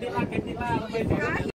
Déjalo, déjalo.